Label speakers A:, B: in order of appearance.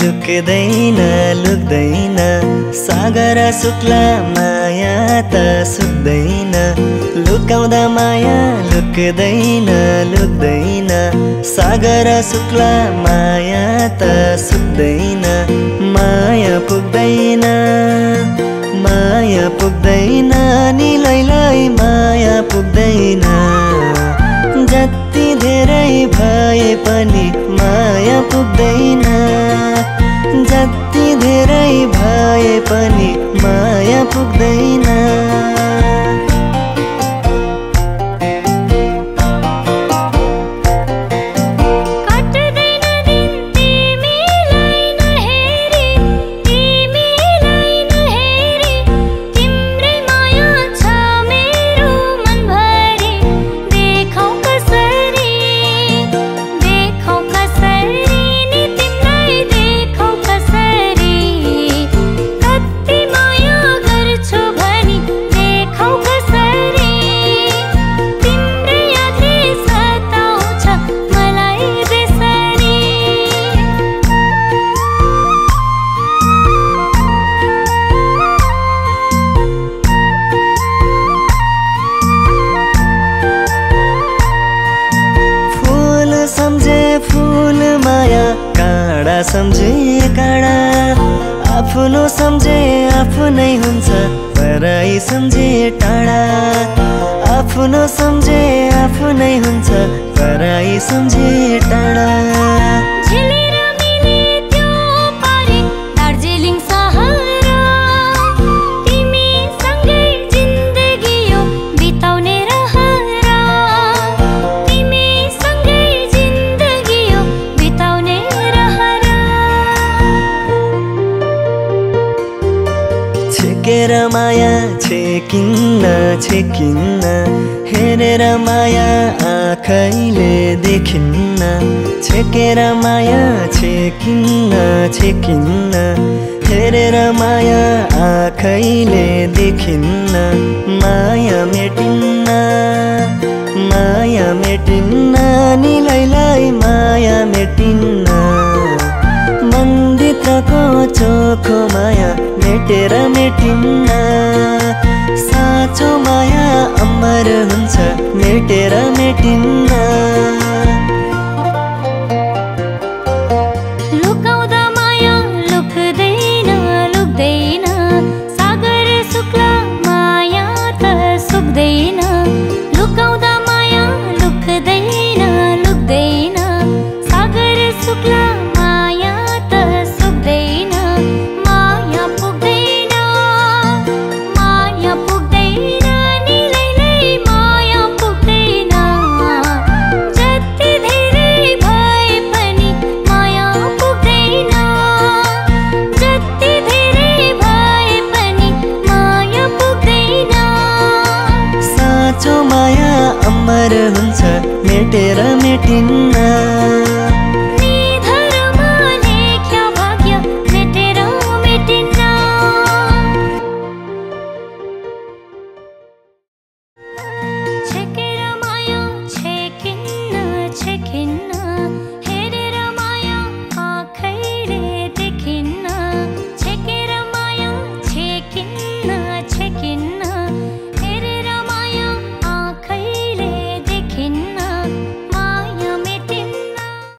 A: लुक्दैन लुक्दैन। सागर शुक्ला माया त सुक्दैन। लुकाउँदा माया लुक्दैन लुक्दैन। सागर शुक्ला माया त सुक्दैन। माया पुग्दैन माया पुग्दैन। नि माया पुग्दैन। जति धेरै भए पनि माया फुल माया काँडा सम्झे काँडा। आफ्नो सम्झे आफ्नै हुन्छ पराई सम्झे टाढा। आफ्नो सम्झे आफ्नै हुन्छ पराई सम्झे। छेकेर माया छेकिन्न छेकिन्न। हेरेर माया आँखैले देखिन्न। छेकेर माया छेकिन्न छेकिन्न। हेरेर माया आँखैले देखिन्न। माया मेटिन्न माया मेटिन्न। नि लैलाई माया मेटिन्न। चोखो माया मेटेर मेटिन्न। साँचो माया अमर हुन्छ मेटेर मेटिन्न। माया अमर हुन्छ मेटेर मेटिन्न